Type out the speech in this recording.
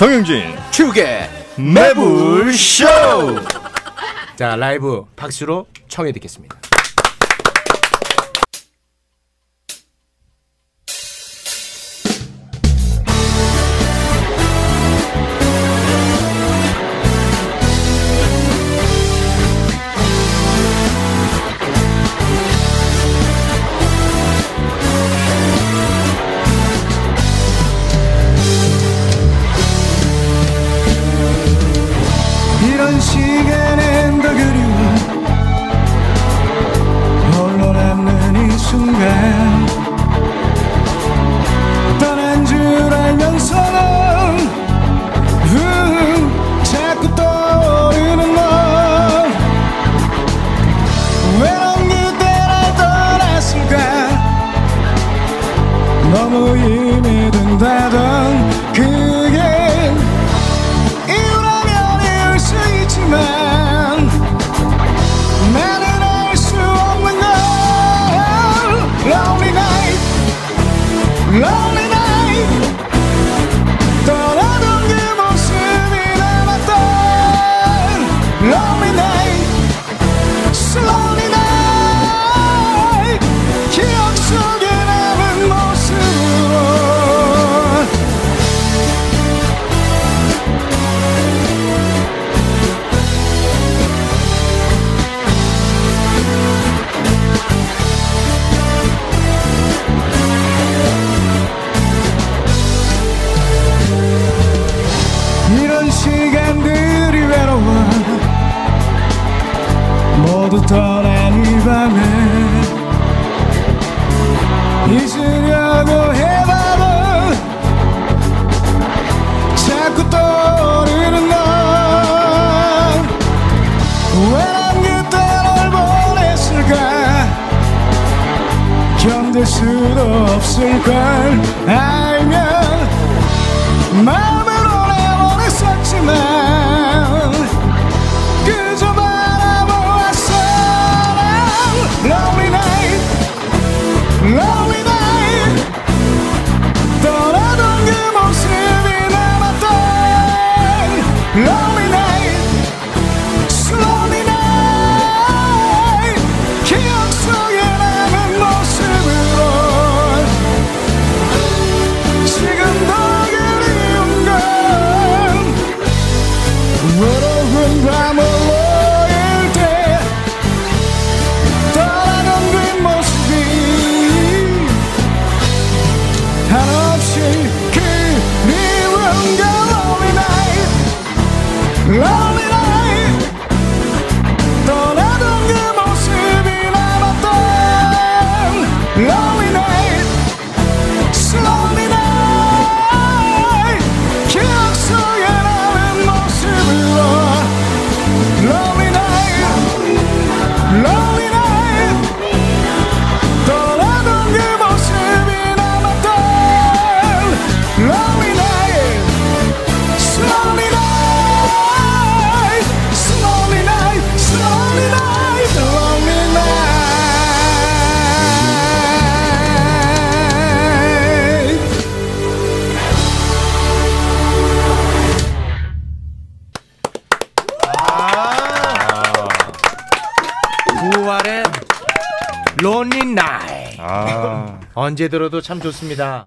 정영진 축의 매불쇼. 자 라이브 박수로 청해 듣겠습니다. 시간엔 더 그리워 이런 시간들이 외로워. 모두 떠난 이 밤에 잊으려고 해봐도 자꾸 떠오르는 너 왜난 그때 널 보냈을까? 견딜 수도 없을걸. 알면 마음을 No! Love! 9월엔 론리 나이. 아. 언제 들어도 참 좋습니다.